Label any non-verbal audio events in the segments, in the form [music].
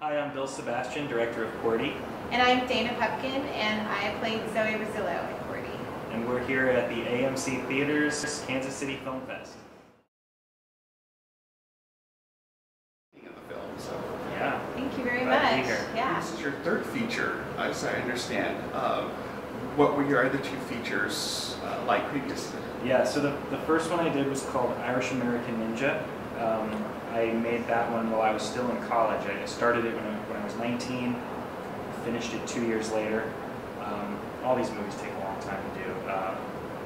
Hi, I'm Bill Sebastian, director of QWERTY, And I'm Dana Pupkin, and I played Zoe Rosillo in QWERTY. and we're here at the AMC Theaters Kansas City Film Fest. of the film. So Yeah. Thank you very Glad to be much. here. Yeah. this is your third feature, as I understand. Uh, what were your other two features uh, like previously? Yeah, so the, the first one I did was called Irish American Ninja. Um, I made that one while I was still in college. I started it when I, when I was 19, finished it two years later. Um, all these movies take a long time to do. Uh,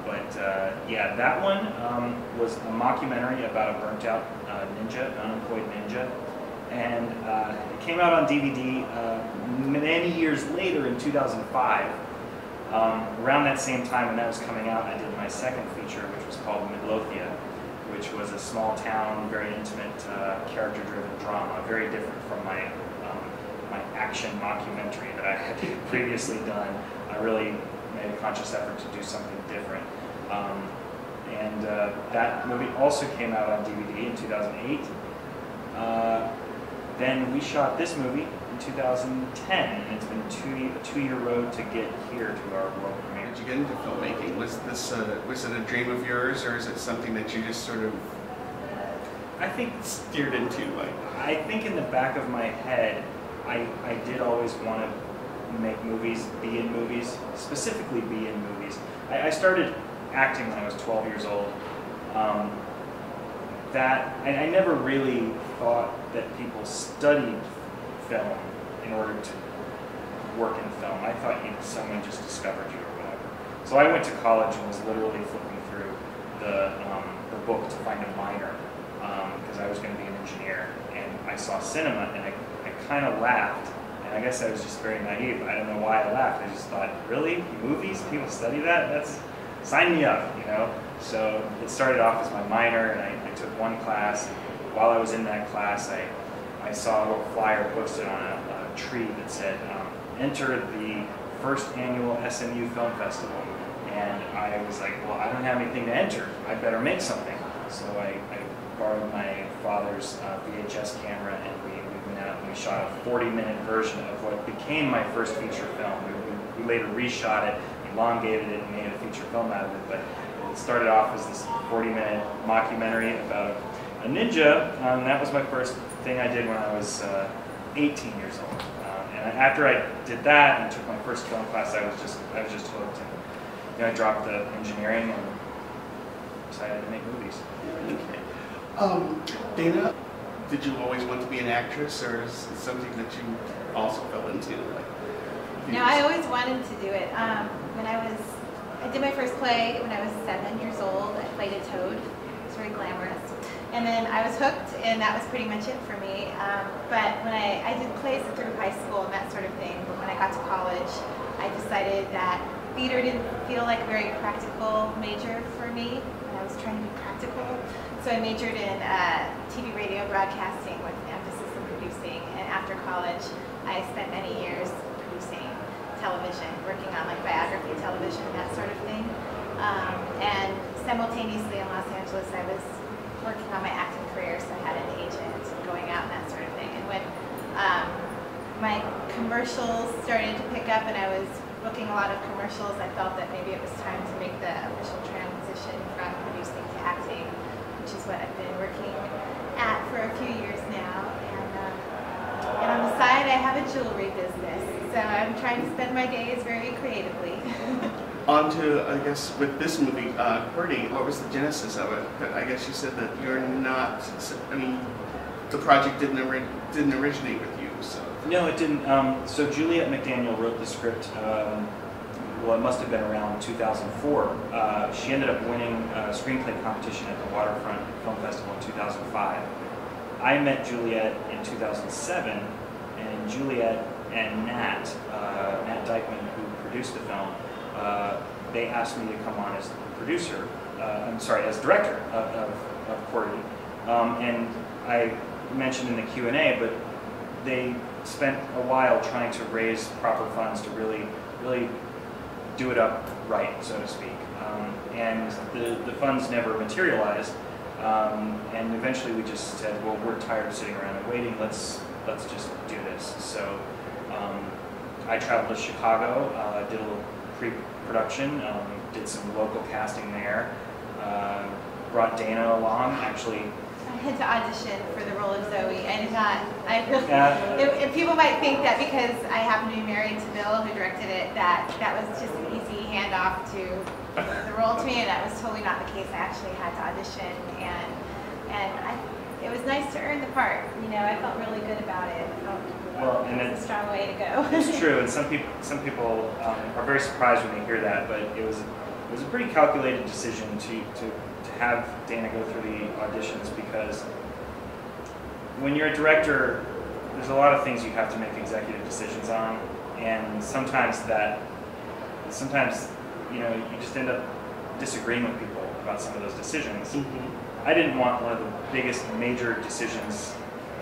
but uh, yeah, that one um, was a mockumentary about a burnt out uh, ninja, an unemployed ninja. And uh, it came out on DVD uh, many years later in 2005. Um, around that same time when that was coming out, I did my second feature, which was called Midlothian, which was a small town, very intimate, uh, character-driven drama, very different from my um, my action mockumentary that I had [laughs] previously done. I really made a conscious effort to do something different. Um, and uh, that movie also came out on DVD in 2008. Uh, then we shot this movie in 2010, and it's been two, a two-year road to get here to our world How premiere. did you get into filmmaking? Was this uh, was it a dream of yours, or is it something that you just sort of I think steered into? Like, I think in the back of my head, I, I did always want to make movies, be in movies, specifically be in movies. I, I started acting when I was 12 years old. Um, that and I never really thought that people studied film in order to work in film. I thought you know, someone just discovered you or whatever. So I went to college and was literally flipping through the, um, the book to find a minor because I was going to be an engineer. And I saw cinema and I, I kind of laughed. And I guess I was just very naive. I don't know why I laughed. I just thought, really? Movies? People study that? That's sign me up, you know? So it started off as my minor and I, I took one class. While I was in that class, I, I saw a little flyer posted on a, a tree that said, um, enter the first annual SMU Film Festival. And I was like, well, I don't have anything to enter. I better make something. So I, I borrowed my father's uh, VHS camera and we, we went out and we shot a 40 minute version of what became my first feature film. We, we, we later reshot it, elongated it, and made a feature film out of it. But it started off as this 40 minute mockumentary about a ninja. Um, that was my first thing I did when I was uh, 18 years old. Um, and after I did that and took my first film class, I was just I was just hooked. And, you know, I dropped the engineering and decided to make movies. okay. Um, Dana, did you always want to be an actress, or is it something that you also fell into? Like, No, I always wanted to do it. Um, when I was, I did my first play when I was seven years old. I played a toad. It was very glamorous. And then I was hooked, and that was pretty much it for me. Um, but when I, I did plays through high school and that sort of thing, but when I got to college, I decided that theater didn't feel like a very practical major for me. I was trying to be practical. So I majored in uh, TV, radio, broadcasting with emphasis in producing. And after college, I spent many years television, working on like biography television, that sort of thing. Um, and simultaneously in Los Angeles, I was working on my acting career, so I had an agent going out and that sort of thing. And when um, my commercials started to pick up and I was booking a lot of commercials, I felt that maybe it was time to make the official transition from producing to acting, which is what I've been working at for a few years now. And, uh, and on the side, I have a jewelry business, so I'm trying to spend my days very creatively. [laughs] On to, I guess, with this movie, uh, QWERTY, what was the genesis of it? I guess you said that you're not, I mean, the project didn't, ori- didn't originate with you, so. No, it didn't. Um, so Juliet McDaniel wrote the script. Um, well, it must have been around 2004. Uh, she ended up winning a screenplay competition at the Waterfront Film Festival in 2005. I met Juliet in 2007, and Juliet and Nat, uh, Nat Dykeman, who produced the film, uh, they asked me to come on as producer. Uh, I'm sorry, as director of, of, of QWERTY. Um, and I mentioned in the Q and A, but they spent a while trying to raise proper funds to really, really do it up right, so to speak. Um, and the, the funds never materialized. Um, and eventually we just said, well, we're tired of sitting around and waiting. Let's let's just do this. So I traveled to Chicago, uh, did a little pre-production, um, did some local casting there, uh, brought Dana along. Actually, I had to audition for the role of Zoe. I did not. I really. Yeah. If, if people might think that because I happen to be married to Bill, who directed it, that that was just an easy handoff to the role to me, and that was totally not the case. I actually had to audition, and and I, it was nice to earn the part. You know, I felt really good about it. I felt Well, and it's- a strong way to go. It's [laughs] true, and some people some people um, are very surprised when they hear that, but it was it was a pretty calculated decision to to, to have Dana go through the auditions because when you're a director, there's a lot of things you have to make executive decisions on, and sometimes that sometimes you know you just end up disagreeing with people about some of those decisions. Mhm. I didn't want one of the biggest major decisions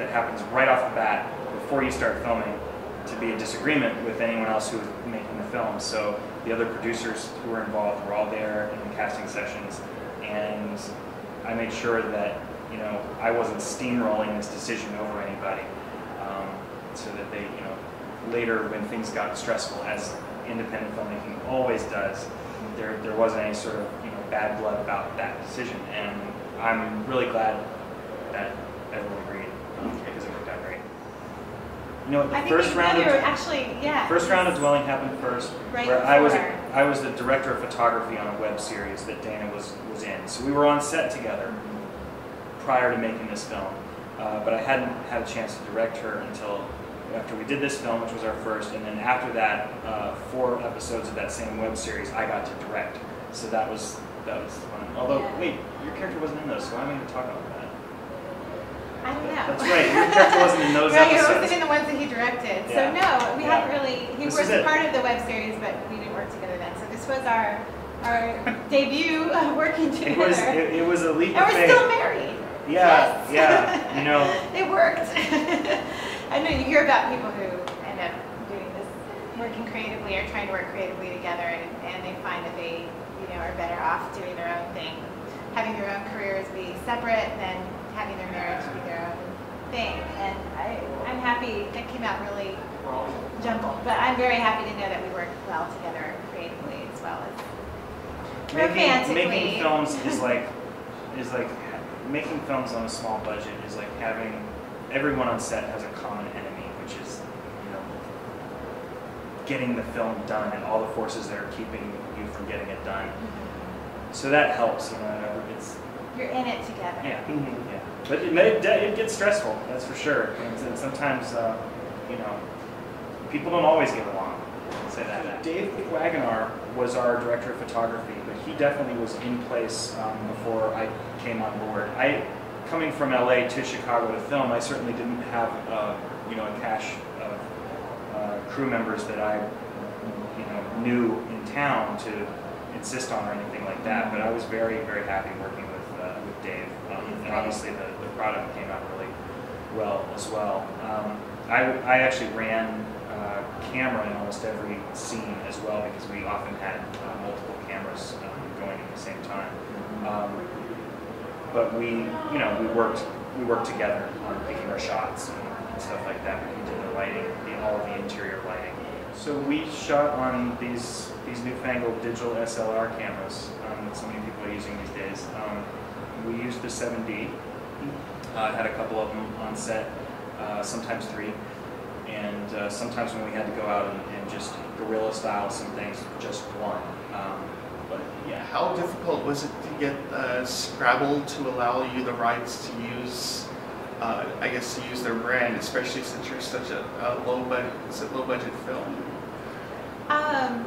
that happens right off the bat before you start filming to be a disagreement with anyone else who was making the film. So the other producers who were involved were all there in the casting sessions, and I made sure that you know I wasn't steamrolling this decision over anybody, um, so that they you know later when things got stressful, as independent filmmaking always does, there there wasn't any sort of you know bad blood about that decision, and I'm really glad that everyone agreed um, because it worked out great. You know, the I first round of actually yeah. First round of dwelling happened first, Right where I was. I was the director of photography on a web series that Dana was was in. So we were on set together prior to making this film, uh, but I hadn't had a chance to direct her until after we did this film, which was our first, and then after that, uh, four episodes of that same web series I got to direct. So that was that was fun. Although Yeah. wait, your character wasn't in those, so why am I even talking about that? I don't know. That's right, your character wasn't in those [laughs] right, he episodes. wasn't in the ones that he directed. Yeah. So no, we Yeah. haven't really. He This was part of the web series, but we didn't work together then. So this was our our [laughs] debut uh, working together. It was it, it was a leap and of we're faith. still married. Yeah, Yes. yeah. [laughs] You know, it worked. I know you hear about people who end up doing this, working creatively or trying to work creatively together, and, and they find that they, you know, are better off doing their own thing, having their own careers be separate than having their marriage be their own thing. And I, I'm happy that came out really jumbled, but I'm very happy to know that we work well together creatively as well as making, romantically. making films is like is like making films on a small budget is like having everyone on set has a common enemy, which is you know getting the film done and all the forces that are keeping you from getting it done. Mm-hmm. So that helps, you know. It's You're in it together. yeah, [laughs] yeah. But it, it gets stressful, that's for sure. And, and sometimes, uh, you know, people don't always get along. Say that. Dave Wagonar was our director of photography, but he definitely was in place um, before I came on board. I, coming from LA to Chicago to film, I certainly didn't have, uh, you know, a cache of uh, crew members that I, you know, knew in town to insist on or anything like that. But I was very, very happy working with uh, with Dave, um, and obviously the, the product came out really well as well. Um, I, I actually ran uh, camera in almost every scene as well because we often had uh, multiple cameras um, going at the same time. Um, but we, you know, we worked we worked together on picking our shots and, and stuff like that. We did the lighting, the, all of the interior lighting. So we shot on these these newfangled digital SLR cameras um, that so many people are using these days. Um, we used the 7D. Uh, had a couple of them on set, uh, sometimes three, and uh, sometimes when we had to go out and, and just guerrilla style some things, just one. Um, but yeah, How difficult was it to get uh, Scrabble to allow you the rights to use, uh, I guess, to use their brand, especially since you're such a, a low budget, a low budget film. Um,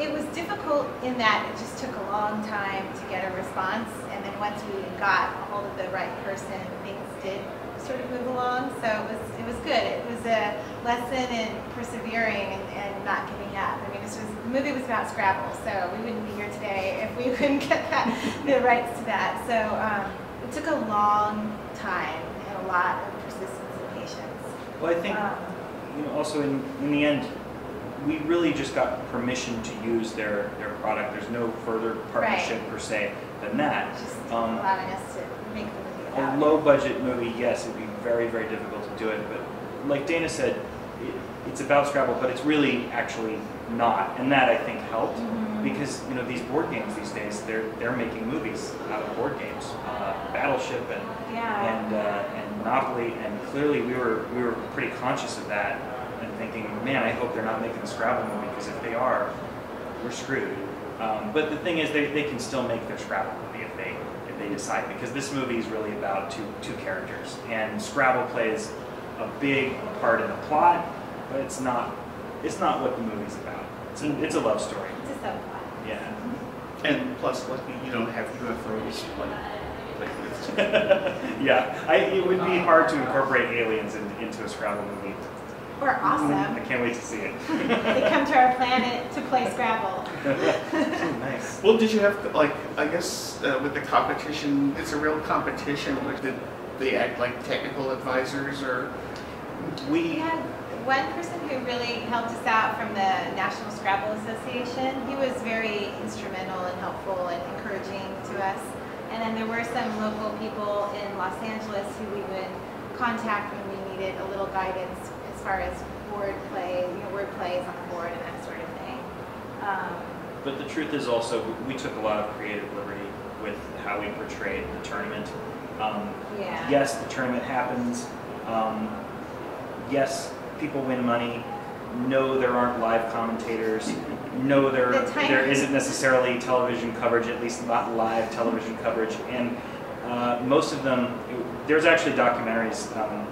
it was difficult in that it just took a long time to get a response, and then once we got a hold of the right person, things did sort of move along. So it was it was good. It was a lesson in persevering and, and not giving up. I mean, this was the movie was about Scrabble, so we wouldn't be here today if we [laughs] couldn't get that the rights to that. So um, it took a long time and a lot of persistence and patience. well, I think Um, you know, also in, in the end, we really just got permission to use their, their product. There's no further partnership per se than that. just Um, allowing us to make the movie A low budget movie, yes, it'd be very, very difficult to do it, but like Dana said, it, it's about Scrabble, but it's really actually not, and that I think helped Mhm. because you know these board games these days they're they're making movies out of board games, uh, Battleship and Yeah. and uh, and Monopoly, and clearly we were we were pretty conscious of that and thinking, man, I hope they're not making a Scrabble movie because if they are, we're screwed. Um, but the thing is, they, they can still make their Scrabble movie if they if they decide because this movie is really about two two characters and Scrabble plays a big part in the plot, but it's not it's not what the movie's about. It's a, it's a love story. It's a subplot. Yeah. And plus, lucky you don't have UFOs like, like [laughs] yeah, I, it would be hard to incorporate aliens in, into a Scrabble movie. We're awesome. I can't wait to see it. they come to our planet to play Scrabble. [laughs] nice. Well, did you have like I guess uh, with the competition, it's a real competition. Did they act like technical advisors or? We We had one person who really helped us out from the National Scrabble Association. He was very instrumental and helpful and encouraging to us. And then there were some local people in Los Angeles who we would contact when we needed a little guidance as far as word play, you know, word plays on the board and that sort of thing. Um, But the truth is also, we took a lot of creative liberty with how we portrayed the tournament. Um, yeah. yes, the tournament happens. Um, yes, people win money. No, there aren't live commentators. No, there The there isn't necessarily television coverage, at least not live television coverage. And uh, most of them, there's actually documentaries, um,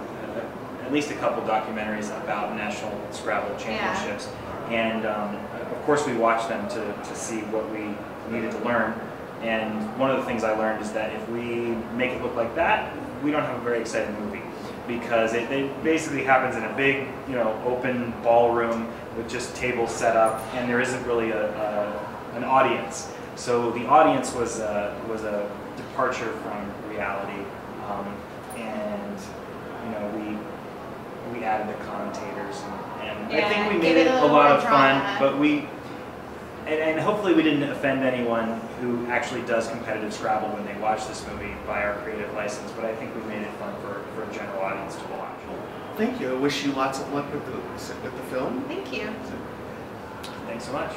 at least a couple documentaries about national Scrabble championships. And um, of course, we watched them to, to see what we needed to learn. And one of the things I learned is that if we make it look like that, we don't have a very exciting movie because it, it basically happens in a big, you know, open ballroom with just tables set up, and there isn't really a, a an audience. So the audience was a, was a departure from reality, um, and you know we we added the commentators, and, and I think we made it it a a lot of fun. drama. But we and, and hopefully we didn't offend anyone who actually does competitive Scrabble when they watch this movie by our creative license. But I think we made it fun for, for a general audience to watch. Thank you. I wish you lots of luck with the with the film. Thank you. Thanks so much.